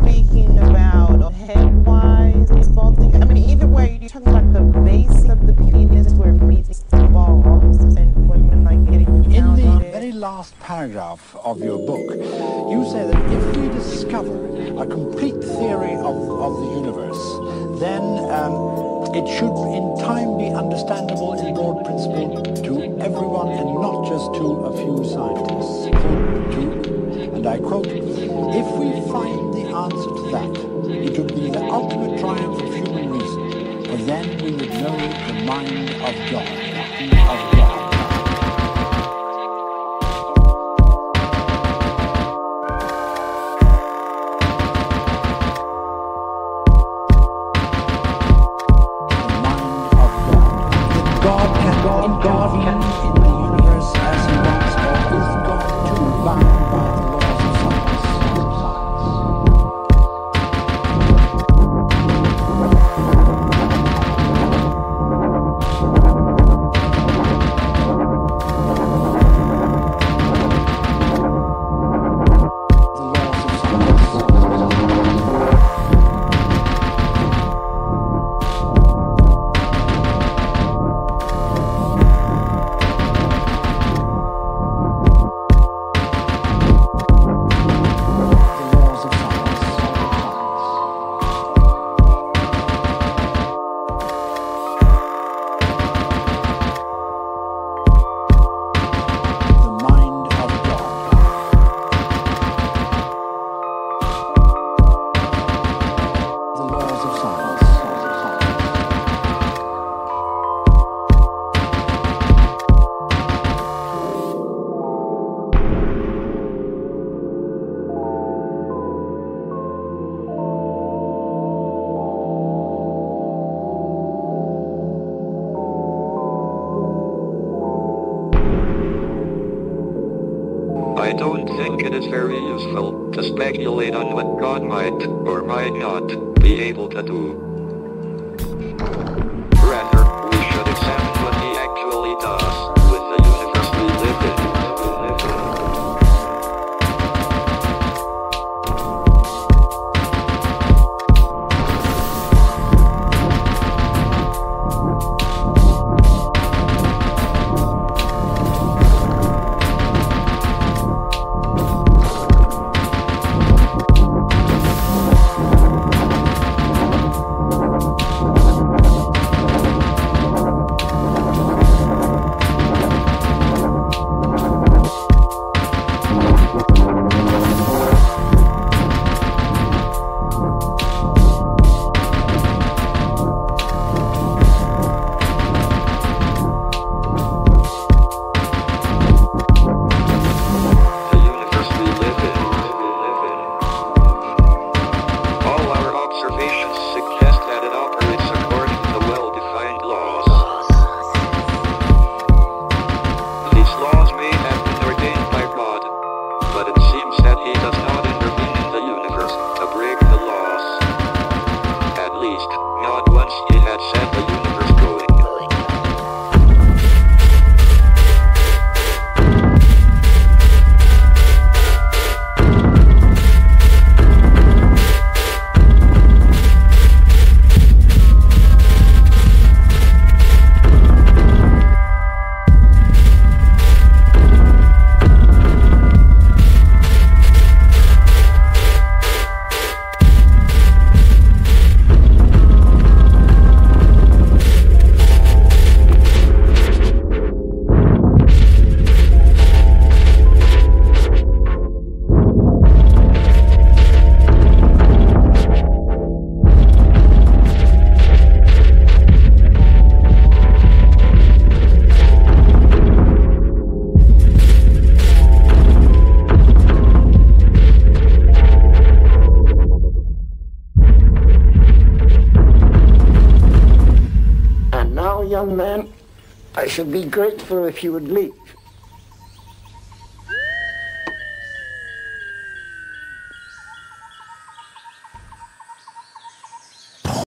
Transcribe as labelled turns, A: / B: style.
A: speaking about head-wise, I mean, either way, you're talking about the base of the penis where it meets the balls and women like getting
B: In
A: down on
B: the very last paragraph of your book, you say that if we discover a complete theory of, of the universe, then um, it should in time be understandable in broad principle to everyone and not just to a few scientists. To- and I quote, if we find the answer to that, it would be the ultimate triumph of human reason, for then we would know the mind of God. Of God,
C: don't think it is very useful to speculate on what God might or might not be able to do.
D: Now, young man, I should be grateful if you would leave.